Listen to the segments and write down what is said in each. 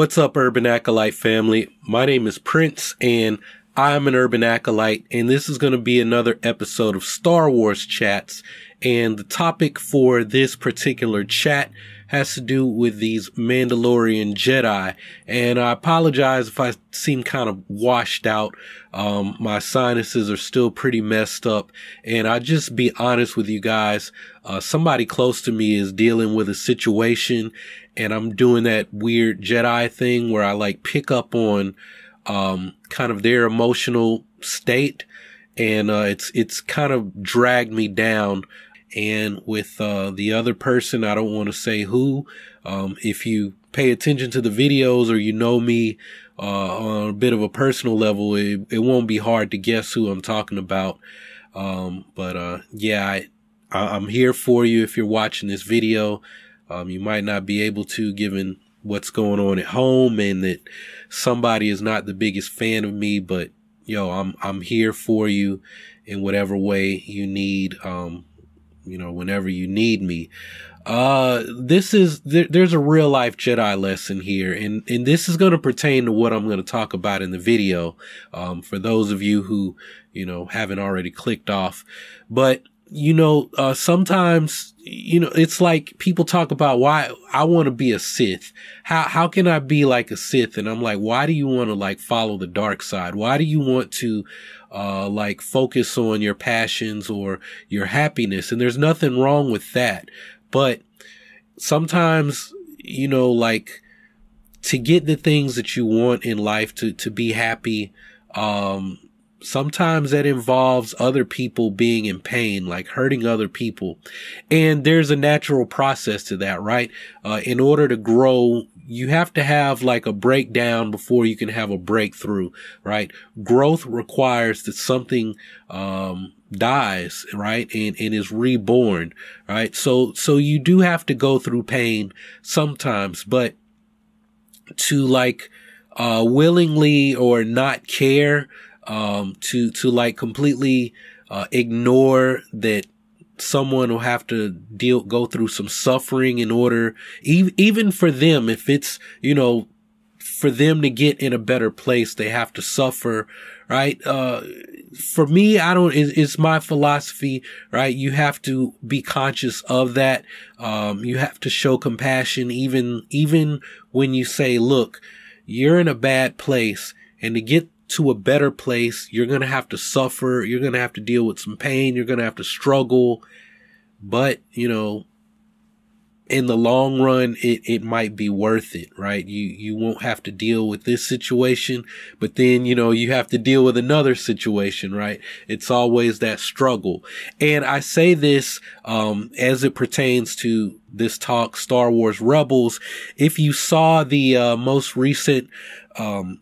What's up, Urban Acolyte family? My name is Prince, and I'm an Urban Acolyte, and this is going to be another episode of Star Wars Chats. And the topic for this particular chat has to do with these Mandalorian Jedi. And I apologize if I seem kind of washed out. Um, my sinuses are still pretty messed up. And I just be honest with you guys. Uh, somebody close to me is dealing with a situation and I'm doing that weird Jedi thing where I like pick up on, um, kind of their emotional state. And, uh, it's, it's kind of dragged me down and with uh, the other person, I don't want to say who. Um, if you pay attention to the videos or you know me uh, on a bit of a personal level, it, it won't be hard to guess who I'm talking about. Um, but uh, yeah, I, I'm here for you if you're watching this video. Um, you might not be able to given what's going on at home and that somebody is not the biggest fan of me, but yo, I'm I'm here for you in whatever way you need. Um, you know, whenever you need me. Uh, this is, there, there's a real life Jedi lesson here, and, and this is going to pertain to what I'm going to talk about in the video. Um, for those of you who, you know, haven't already clicked off, but you know, uh, sometimes, you know, it's like people talk about why I want to be a Sith. How, how can I be like a Sith? And I'm like, why do you want to like follow the dark side? Why do you want to, uh, like focus on your passions or your happiness? And there's nothing wrong with that. But sometimes, you know, like to get the things that you want in life to, to be happy, um, sometimes that involves other people being in pain, like hurting other people. And there's a natural process to that, right? Uh, in order to grow, you have to have like a breakdown before you can have a breakthrough, right? Growth requires that something, um, dies, right? And, and is reborn, right? So, so you do have to go through pain sometimes, but to like, uh, willingly or not care, um, to, to like completely, uh, ignore that someone will have to deal, go through some suffering in order, even, even for them, if it's, you know, for them to get in a better place, they have to suffer, right? Uh, for me, I don't, it's, it's, my philosophy, right? You have to be conscious of that. Um, you have to show compassion, even, even when you say, look, you're in a bad place and to get to a better place. You're going to have to suffer. You're going to have to deal with some pain. You're going to have to struggle. But, you know, in the long run, it, it might be worth it, right? You, you won't have to deal with this situation, but then, you know, you have to deal with another situation, right? It's always that struggle. And I say this, um, as it pertains to this talk, Star Wars Rebels. If you saw the, uh, most recent, um,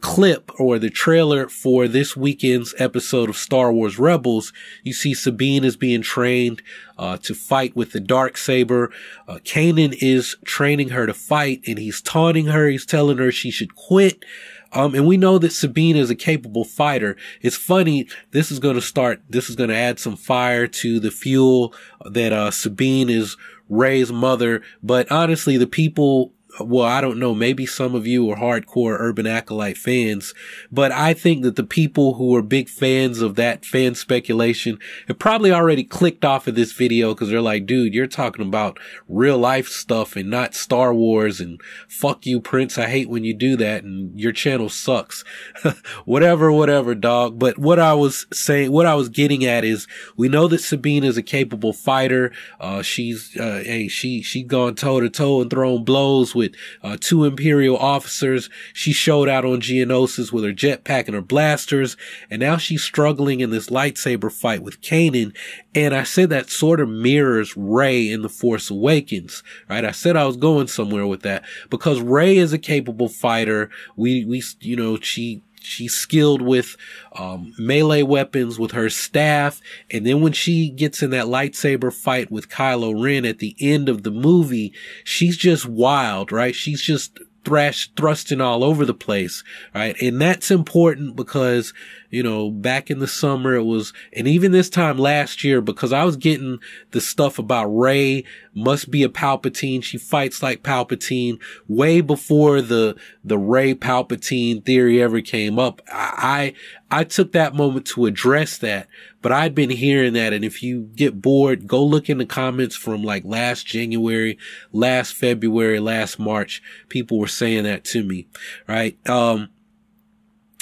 clip or the trailer for this weekend's episode of Star Wars Rebels, you see Sabine is being trained uh, to fight with the dark saber. Uh, Kanan is training her to fight, and he's taunting her. He's telling her she should quit. Um, and we know that Sabine is a capable fighter. It's funny. This is going to start. This is going to add some fire to the fuel that uh, Sabine is Rey's mother. But honestly, the people well, I don't know, maybe some of you are hardcore Urban Acolyte fans, but I think that the people who are big fans of that fan speculation have probably already clicked off of this video because they're like, dude, you're talking about real life stuff and not Star Wars and fuck you, Prince. I hate when you do that and your channel sucks. whatever, whatever, dog. But what I was saying, what I was getting at is we know that Sabine is a capable fighter. Uh, she's, uh, hey, she, she gone toe to toe and thrown blows with uh, two Imperial officers. She showed out on Geonosis with her jetpack and her blasters, and now she's struggling in this lightsaber fight with Kanan. And I said that sort of mirrors Rey in The Force Awakens, right? I said I was going somewhere with that because Rey is a capable fighter. We, we, you know, she, she's skilled with um, melee weapons with her staff. And then when she gets in that lightsaber fight with Kylo Ren at the end of the movie she's just wild right? She's just thrash thrusting all over the place, right? And that's important because, you know, back in the summer it was, and even this time last year, because I was getting the stuff about Rey must be a Palpatine. She fights like Palpatine way before the, the Rey Palpatine theory ever came up. I, I, took that moment to address that, but I'd been hearing that. And if you get bored, go look in the comments from like last January, last February, last March. People were saying that to me, right? Um,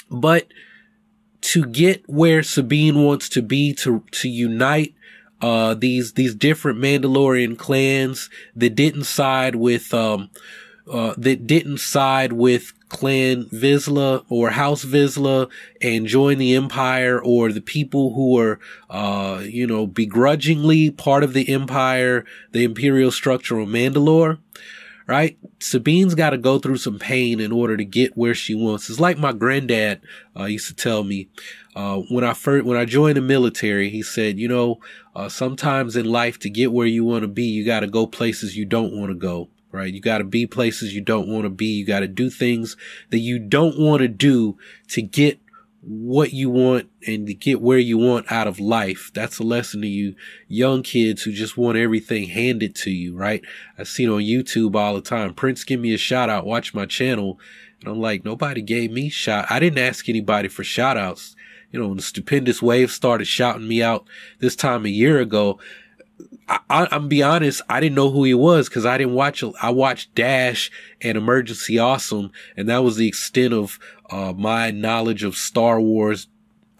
but to get where Sabine wants to be to, to unite, uh, these, these different Mandalorian clans that didn't side with, um, uh, that didn't side with Clan Vizsla or House Vizsla and join the Empire or the people who were, uh, you know, begrudgingly part of the Empire, the Imperial structure of Mandalore right? Sabine's got to go through some pain in order to get where she wants. It's like my granddad uh, used to tell me uh, when I first when I joined the military. He said, you know, uh, sometimes in life to get where you want to be, you got to go places you don't want to go. Right? You got to be places you don't want to be. You got to do things that you don't want to do to get what you want and to get where you want out of life. That's a lesson to you young kids who just want everything handed to you, right? I see it on YouTube all the time. Prince, give me a shout out. Watch my channel. And I'm like, nobody gave me shout. I didn't ask anybody for shout outs. You know, when the stupendous wave started shouting me out this time a year ago, I, am be honest, I didn't know who he was because I didn't watch. I watched Dash and Emergency Awesome, and that was the extent of uh, my knowledge of Star Wars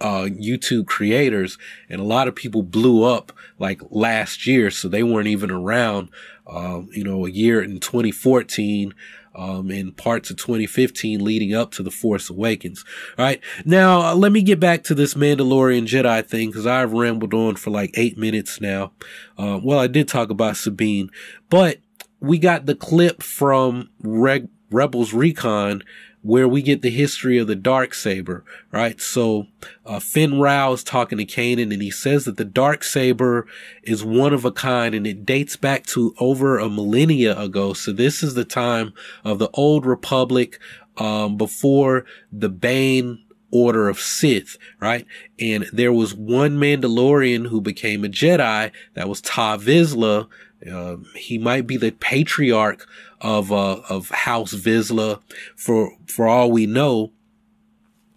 uh, YouTube creators. And a lot of people blew up like last year, so they weren't even around. Uh, you know, a year in 2014 um, in parts of 2015 leading up to The Force Awakens. All right. Now, uh, let me get back to this Mandalorian Jedi thing because I've rambled on for like eight minutes now. Uh, well, I did talk about Sabine, but we got the clip from Reg- Rebels Recon where we get the history of the dark saber, right? So, uh, Fenn Rau is talking to Kanan and he says that the dark saber is one of a kind and it dates back to over a millennia ago. So this is the time of the old republic, um, before the Bane order of Sith, right? And there was one Mandalorian who became a Jedi that was Tar Vizsla. Uh, he might be the patriarch of uh, of House Vizsla. For for all we know,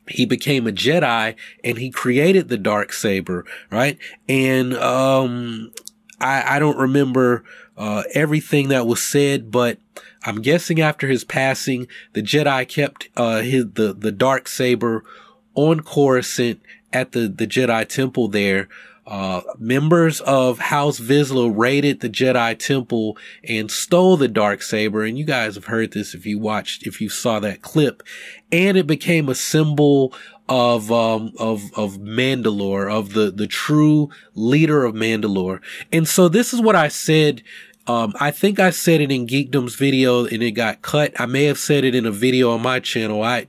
he became a Jedi and he created the dark saber, right? And um, I I don't remember uh, everything that was said, but I'm guessing after his passing, the Jedi kept uh, his the the dark saber on Coruscant at the the Jedi Temple there uh, members of House Vizsla raided the Jedi Temple and stole the dark saber. And you guys have heard this if you watched, if you saw that clip. And it became a symbol of um of of Mandalore, of the the true leader of Mandalore. And so this is what I said. Um, I think I said it in Geekdom's video and it got cut. I may have said it in a video on my channel. I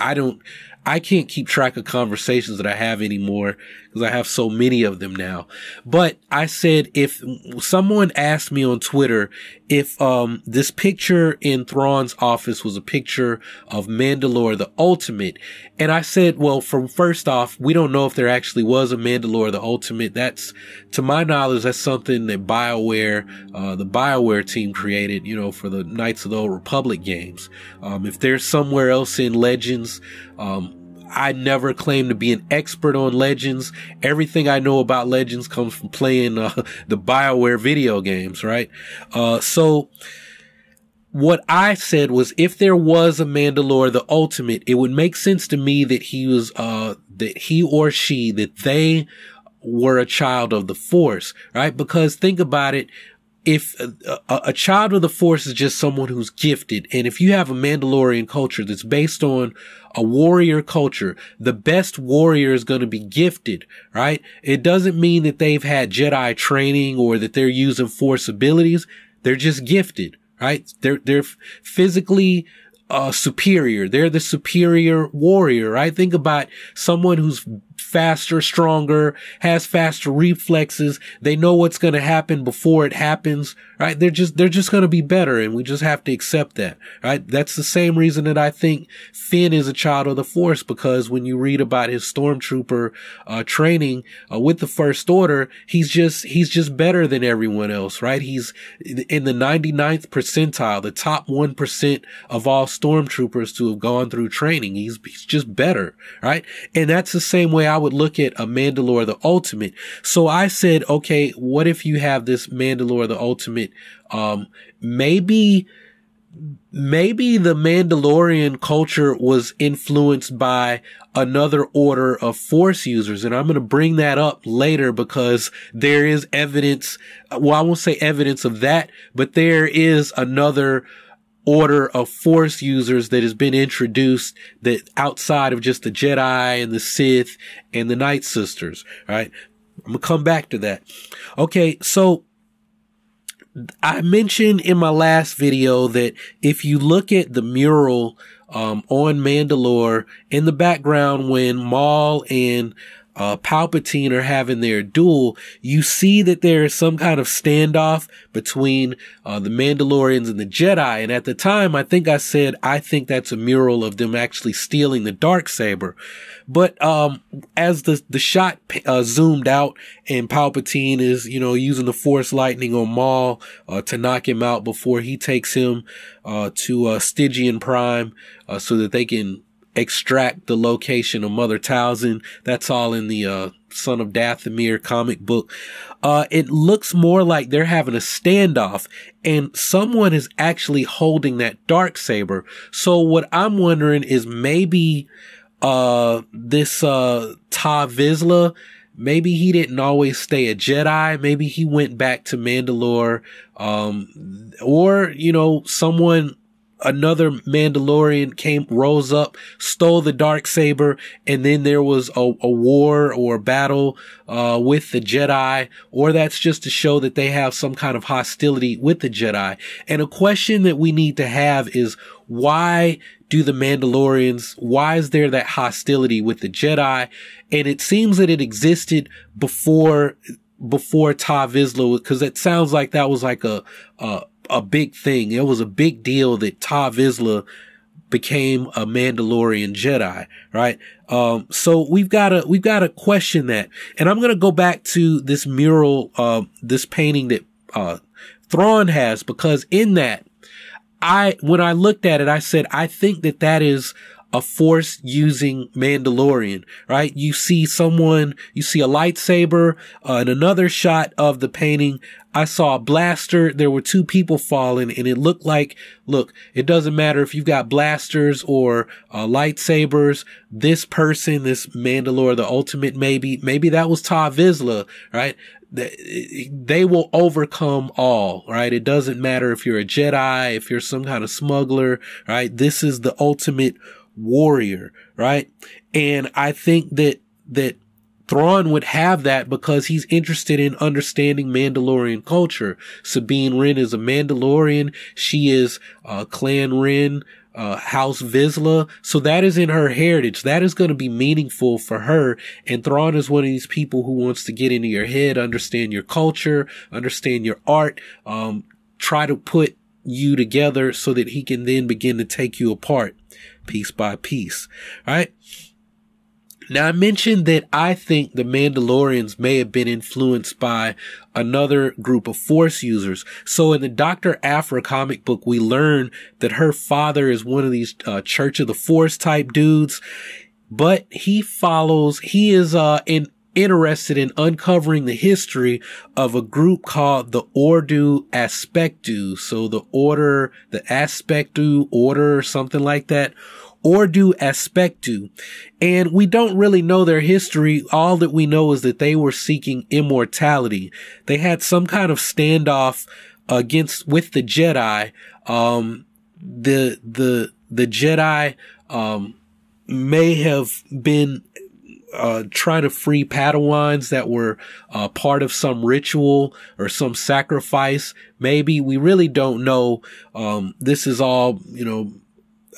I don't I can't keep track of conversations that I have anymore because I have so many of them now. But I said if someone asked me on Twitter if um, this picture in Thrawn's office was a picture of Mandalore the Ultimate, and I said, well, from first off, we don't know if there actually was a Mandalore the Ultimate. That's, to my knowledge, that's something that BioWare, uh, the BioWare team created, you know, for the Knights of the Old Republic games. Um, if there's somewhere else in Legends, um, I never claim to be an expert on Legends. Everything I know about Legends comes from playing uh, the BioWare video games, right? Uh, so what I said was if there was a Mandalore the ultimate, it would make sense to me that he was uh that he or she that they were a child of the force, right? Because think about it, if a, a, child of the force is just someone who's gifted, and if you have a Mandalorian culture that's based on a warrior culture, the best warrior is going to be gifted, right? It doesn't mean that they've had Jedi training or that they're using force abilities. They're just gifted, right? They're, they're physically uh, superior. They're the superior warrior, right? Think about someone who's faster, stronger, has faster reflexes. They know what's going to happen before it happens, right? They're just, they're just going to be better and we just have to accept that, right? That's the same reason that I think Finn is a child of the force because when you read about his stormtrooper, uh, training, uh, with the first order, he's just, he's just better than everyone else, right? He's in the 99th percentile, the top 1% of all stormtroopers to have gone through training. He's, he's just better, right? And that's the same way I would look at a Mandalore the Ultimate. So I said, okay, what if you have this Mandalore the Ultimate? Um, maybe, maybe the Mandalorian culture was influenced by another order of force users. And I'm going to bring that up later because there is evidence. Well, I won't say evidence of that, but there is another order of force users that has been introduced that outside of just the Jedi and the Sith and the Night Sisters, right? I'm gonna come back to that. Okay, so I mentioned in my last video that if you look at the mural um, on Mandalore in the background when Maul and uh, Palpatine are having their duel, you see that there is some kind of standoff between uh, the Mandalorians and the Jedi. And at the time, I think I said I think that's a mural of them actually stealing the dark saber. But um, as the the shot uh, zoomed out and Palpatine is you know using the Force lightning on Maul uh, to knock him out before he takes him uh, to uh, Stygeon Prime so that they can extract the location of Mother Talzin. That's all in the uh, Son of Dathomir comic book. Uh, it looks more like they're having a standoff and someone is actually holding that dark saber. So what I'm wondering is maybe uh this uh Tar Vizsla maybe he didn't always stay a Jedi. Maybe he went back to Mandalore. Um, or, you know, someone another Mandalorian came, rose up, stole the dark saber, and then there was a, a war or battle uh, with the Jedi, or that's just to show that they have some kind of hostility with the Jedi. And a question that we need to have is why do the Mandalorians, why is there that hostility with the Jedi? And it seems that it existed before before Tar Vizsla, because it sounds like that was like a, a a big thing. It was a big deal that Tar Vizsla became a Mandalorian Jedi, right? Um, so we've got to, we've got to question that. And I'm going to go back to this mural, uh, this painting that, uh, Thrawn has because in that, I, when I looked at it, I said, I think that that is a force using Mandalorian, right? You see someone, you see a lightsaber, uh, and another shot of the painting. I saw a blaster. There were two people falling and it looked like, look, it doesn't matter if you've got blasters or uh, lightsabers. This person, this Mandalore, the ultimate, maybe, maybe that was Tar Vizsla, right? they will overcome all, right? It doesn't matter if you're a Jedi, if you're some kind of smuggler, right? This is the ultimate warrior, right? And I think that, that Thrawn would have that because he's interested in understanding Mandalorian culture. Sabine Wren is a Mandalorian. She is uh, Clan Wren, uh, House Vizsla. So that is in her heritage. That is going to be meaningful for her. And Thrawn is one of these people who wants to get into your head, understand your culture, understand your art, um, try to put you together so that he can then begin to take you apart piece by piece. Right? Now I mentioned that I think the Mandalorians may have been influenced by another group of Force users. So in the Dr. Aphra comic book, we learn that her father is one of these uh, Church of the Force type dudes, but he follows, he is uh, in interested in uncovering the history of a group called the Ordo Aspectu. So the order, the Aspectu order or something like that. Ordo Aspectu. And we don't really know their history. All that we know is that they were seeking immortality. They had some kind of standoff against, with the Jedi. Um, the, the, the Jedi, um, may have been uh, try to free Padawans that were uh, part of some ritual or some sacrifice. Maybe we really don't know. Um, this is all, you know,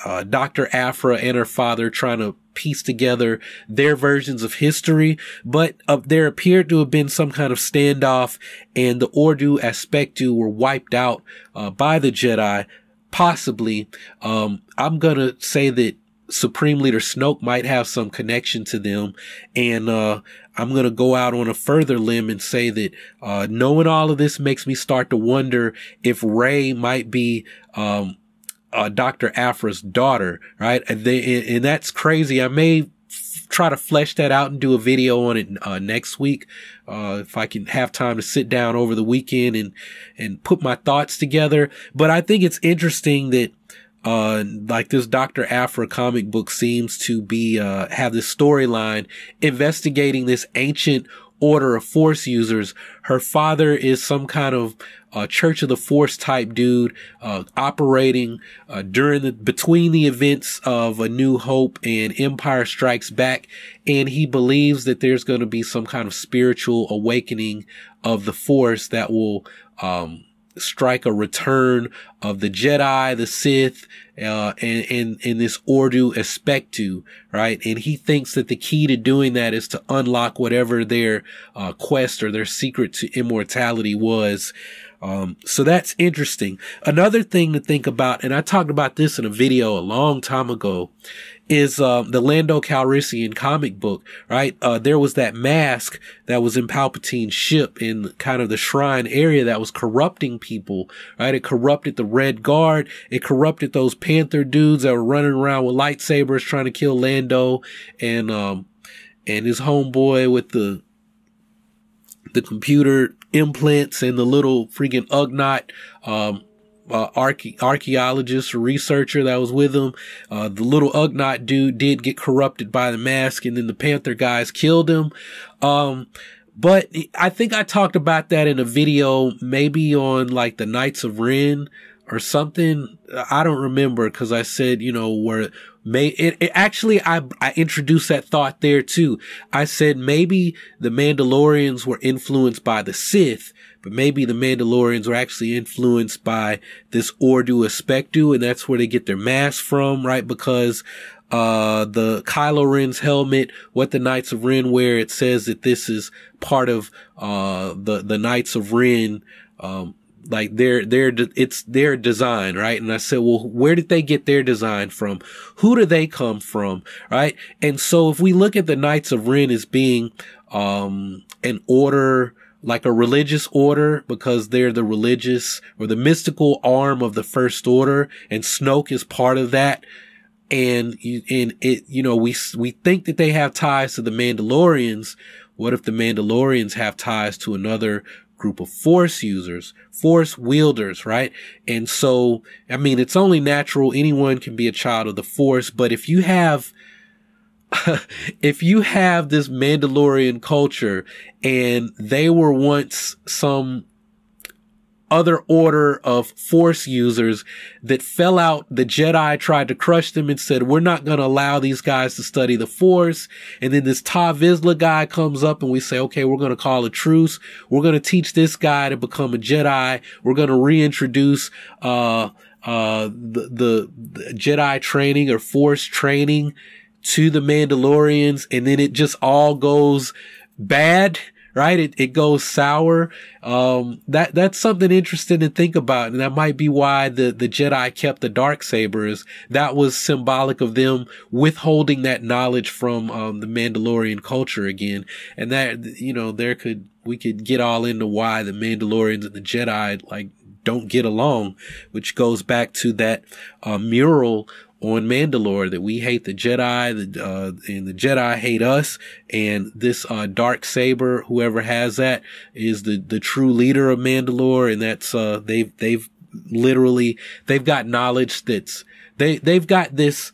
uh, Dr. Aphra and her father trying to piece together their versions of history, but uh, there appeared to have been some kind of standoff and the Ordo Aspectu were wiped out uh, by the Jedi. Possibly, um, I'm gonna say that Supreme Leader Snoke might have some connection to them, and uh, I'm gonna go out on a further limb and say that uh, knowing all of this makes me start to wonder if Rey might be um, uh, Dr. Aphra's daughter, right? And, they, and that's crazy. I may f- try to flesh that out and do a video on it uh, next week. Uh, if I can have time to sit down over the weekend and, and put my thoughts together. But I think it's interesting that, uh, like this Dr. Aphra comic book seems to be, uh, have this storyline investigating this ancient order of force users. Her father is some kind of uh, Church of the Force type dude, uh, operating, uh, during the, between the events of A New Hope and Empire Strikes Back. And he believes that there's going to be some kind of spiritual awakening of the Force that will, um, strike a return of the Jedi, the Sith, uh, and, and, and this Ordo Aspectu, right? And he thinks that the key to doing that is to unlock whatever their, uh, quest or their secret to immortality was. Um, so that's interesting. Another thing to think about, and I talked about this in a video a long time ago, is uh, the Lando Calrissian comic book, right? Uh, there was that mask that was in Palpatine's ship in kind of the shrine area that was corrupting people, right? It corrupted the Red Guard. It corrupted those Panther dudes that were running around with lightsabers trying to kill Lando and, um, and his homeboy with the, the computer implants and the little freaking Ugnaught, um, uh, archaeologist or researcher that was with him. Uh, the little Ugnaught dude did get corrupted by the mask and then the Panther guys killed him. Um, but I think I talked about that in a video, maybe on like the Knights of Ren or something. I don't remember because I said, you know, where may it, it, actually I I introduced that thought there too. I said maybe the Mandalorians were influenced by the Sith, but maybe the Mandalorians were actually influenced by this Ordo Aspectu, and that's where they get their mask from, right? Because uh, the Kylo Ren's helmet, what the Knights of Ren wear, it says that this is part of, uh, the, the Knights of Ren, um, like their their it's their design right? And i said well where did they get their design from? Who do they come from right? And so if we look at the knights of ren as being um an order like a religious order because they're the religious or the mystical arm of the first order and snoke is part of that and and it you know we we think that they have ties to the mandalorians what if the mandalorians have ties to another group of force users, force wielders, right? And so, I mean, it's only natural. Anyone can be a child of the force, but if you have, if you have this Mandalorian culture and they were once some other order of force users that fell out. The Jedi tried to crush them and said, we're not going to allow these guys to study the force. And then this Ta Vizsla guy comes up and we say, okay, we're going to call a truce. We're going to teach this guy to become a Jedi. We're going to reintroduce, uh, uh, the, the, the Jedi training or force training to the Mandalorians. And then it just all goes bad right? It, it goes sour. Um, that, that's something interesting to think about. And that might be why the, the Jedi kept the dark sabers. That was symbolic of them withholding that knowledge from, um, the Mandalorian culture again. And that, you know, there could, we could get all into why the Mandalorians and the Jedi, like, don't get along, which goes back to that, uh, mural on Mandalore that we hate the Jedi, the, uh, and the Jedi hate us. And this, uh, dark saber, whoever has that is the, the true leader of Mandalore. And that's, uh, they've, they've literally, they've got knowledge that's, they, they've got this,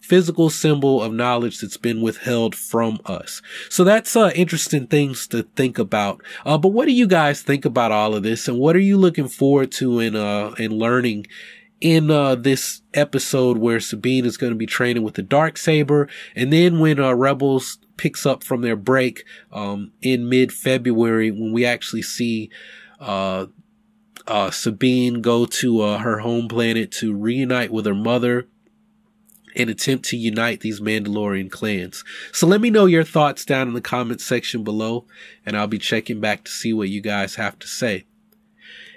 physical symbol of knowledge that's been withheld from us. So that's uh, interesting things to think about. Uh, but what do you guys think about all of this, and what are you looking forward to in uh in learning in uh, this episode where Sabine is going to be training with the dark saber, and then when uh, Rebels picks up from their break um, in mid February, when we actually see uh, uh Sabine go to uh, her home planet to reunite with her mother and attempt to unite these Mandalorian clans. So let me know your thoughts down in the comments section below, and I'll be checking back to see what you guys have to say.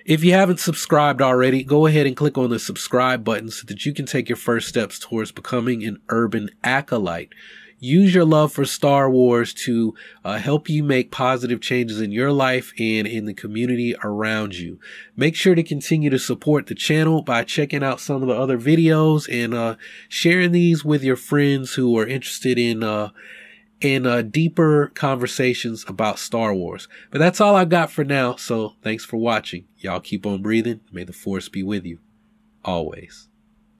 If you haven't subscribed already, go ahead and click on the subscribe button so that you can take your first steps towards becoming an urban acolyte. Use your love for Star Wars to uh, help you make positive changes in your life and in the community around you. Make sure to continue to support the channel by checking out some of the other videos and uh, sharing these with your friends who are interested in uh, in uh, deeper conversations about Star Wars. But that's all I got for now. So thanks for watching. Y'all keep on breathing. May the force be with you always.